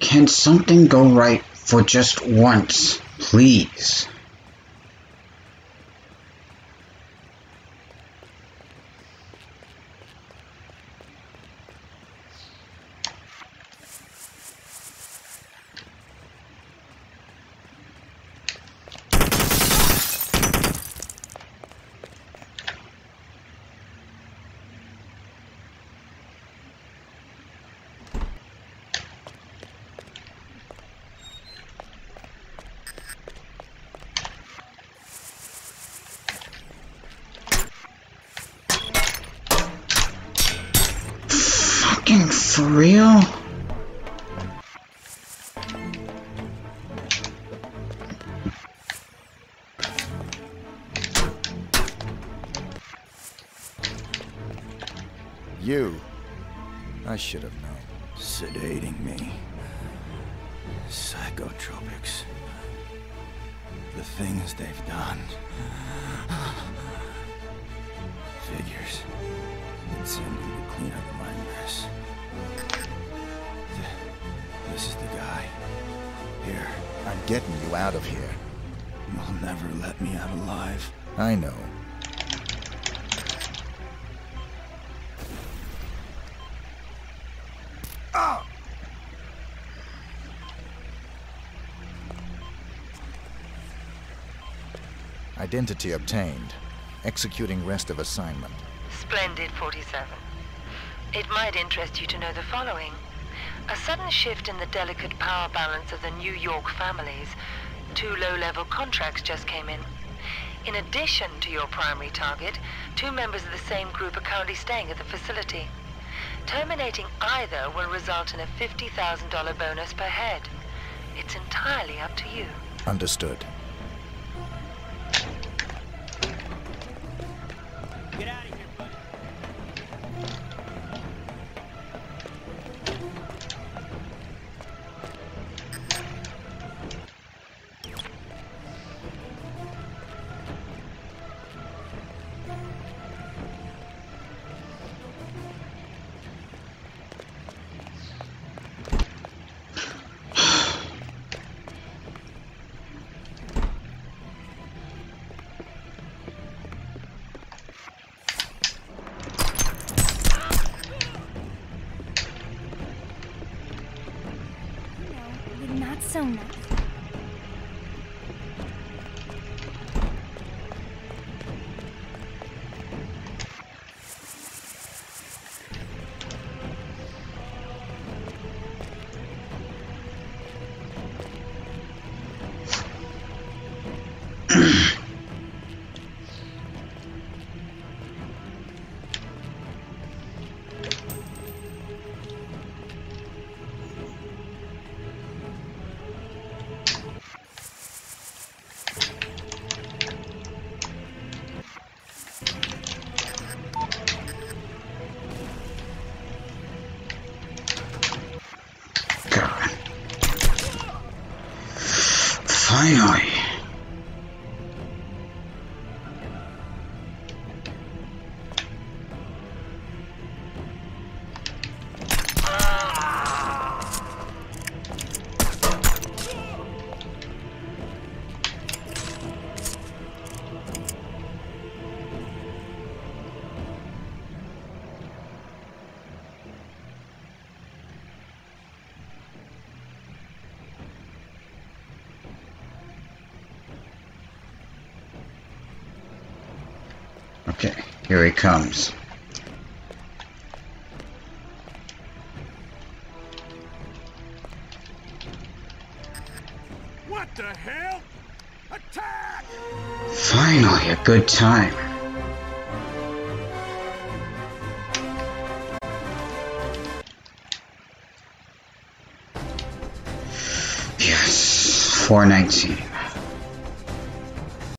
Can something go right for just once, please? Fucking for real? You. I should have known. Sedating me. Psychotropics. The things they've done. This is the guy. Here, I'm getting you out of here. You'll never let me out alive. I know. Identity obtained. Executing rest of assignment. Splendid, 47. It might interest you to know the following. A sudden shift in the delicate power balance of the New York families. Two low-level contracts just came in. In addition to your primary target, two members of the same group are currently staying at the facility. Terminating either will result in a $50,000 bonus per head. It's entirely up to you. Understood. Not so nice. Finally. Okay, here he comes. What the hell? Attack! Finally, a good time. Yes, 419.